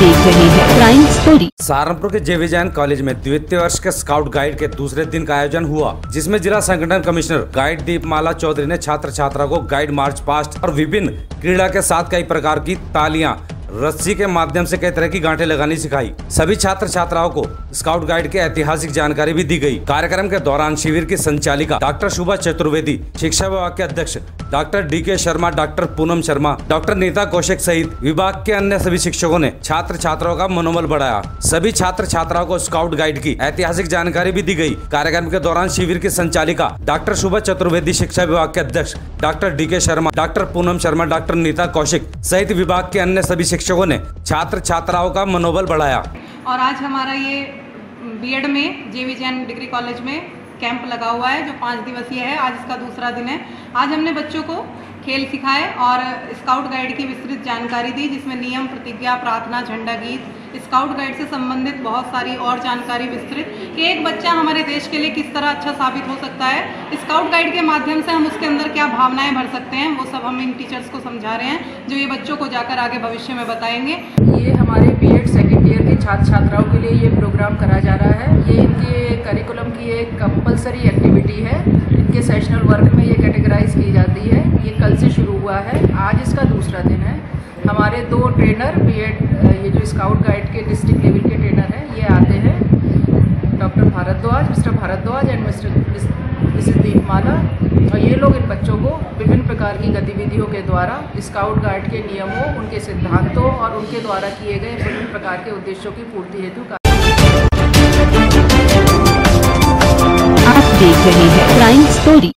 देख रहे हैं। क्राइम स्टोरी सहारनपुर के जेवी जैन कॉलेज में द्वितीय वर्ष के स्काउट गाइड के दूसरे दिन का आयोजन हुआ, जिसमें जिला संगठन commissioner guide Deepmala Chaudhary ने छात्र छात्रा को गाइड मार्च पास्ट और विभिन्न क्रीड़ा के साथ कई प्रकार की तालियाँ रस्सी के माध्यम से कई तरह की गांठें लगानी सिखाई। सभी छात्र छात्राओं को स्काउट गाइड के ऐतिहासिक जानकारी भी दी गई। कार्यक्रम के दौरान शिविर की संचालिका डॉक्टर शुभा चतुर्वेदी, शिक्षा विभाग के अध्यक्ष doctor D K Sharma, doctor Poonam Sharma, doctor Neeta Kaushik सहित विभाग के अन्य सभी शिक्षकों ने छात्र छात्राओं का मनोबल बढ़ाया। सभी छात्र छात्राओं को स्काउट गाइड की ऐतिहासिक जानकारी भी दी गई। कार्यक्रम के दौरान शिविर की संचालिका डॉक्टर शुभा चतुर्वेदी, शिक्षा विभाग के अध्यक्ष doctor D K Sharma, doctor Poonam Sharma, doctor Neeta Kaushik सहित विभाग के अन्य सभी शिक्षकों ने छात्र छात्राओं का मनोबल बढ़ाया। और आज हमारा ये बीएड में जे जैन डिग्री कॉलेज में कैंप लगा हुआ है, जो पाँच दिवसीय है। आज इसका दूसरा दिन है। आज हमने बच्चों को खेल सिखाए और स्काउट गाइड की विस्तृत जानकारी दी, जिसमें नियम, प्रतिज्ञा, प्रार्थना, झंडा गीत स्काउट गाइड से संबंधित बहुत सारी और जानकारी विस्तृत कि एक बच्चा हमारे देश के लिए किस तरह अच्छा साबित हो सकता है। स्काउट गाइड के माध्यम से हम उसके अंदर क्या भावनाएँ भर सकते हैं, वो सब हम इन टीचर्स को समझा रहे हैं, जो ये बच्चों को जाकर आगे भविष्य में बताएँगे। ये हमारे बी एड सेकेंड ईयर के छात्र छात्राओं के लिए ये प्रोग्राम करा जा रहा है। ये इनके करिकुलम की एक कंपलसरी एक्टिविटी है। इनके सेशनल वर्क में ये कैटेगराइज की जाती है। ये कल से शुरू हुआ है। आज इसका दूसरा दिन है। हमारे दो ट्रेनर बीएड ये जो स्काउट गाइड के डिस्ट्रिक्ट लेवल के ट्रेनर हैं, ये आते हैं। Doctor Bhardwaj mister Bhardwaj and mister missus Deepmala और ये लोग इन बच्चों को विभिन्न प्रकार की गतिविधियों के द्वारा स्काउट गाइड के नियमों, उनके सिद्धांतों और उनके द्वारा किए गए विभिन्न प्रकार के उद्देश्यों की पूर्ति हेतु आप देख रहे हैं क्राइम स्टोरी